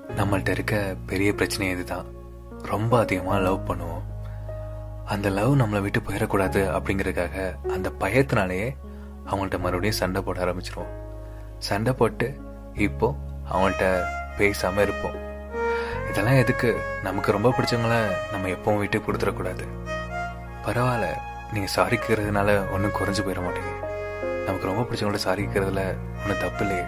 நம்மள்கிட்ட இருக்க பெரிய பிரச்சனை இதுதான். ரொம்ப அதிகமாக லவ் பண்ணுவோம். அந்த லவ் நம்மளை விட்டு போயிடக்கூடாது அப்படிங்கறதுக்காக அந்த பயத்தினாலேயே அவங்கள்ட்ட மறுபடியும் சண்டை போட ஆரம்பிச்சிருவோம். சண்டை போட்டு இப்போ அவங்கள்ட்ட பேசாம இருப்போம். இதெல்லாம் எதுக்கு? நமக்கு ரொம்ப பிடிச்சவங்கள நம்ம எப்பவும் விட்டு கொடுத்துடக்கூடாது. பரவாயில்ல நீங்க சாரிக்கிறதுனால ஒன்றும் குறைஞ்சு போயிட மாட்டீங்க. நமக்கு ரொம்ப பிடிச்சவங்கள்ட்ட சாரிக்கிறதுல ஒன்றும் தப்பு இல்லையே.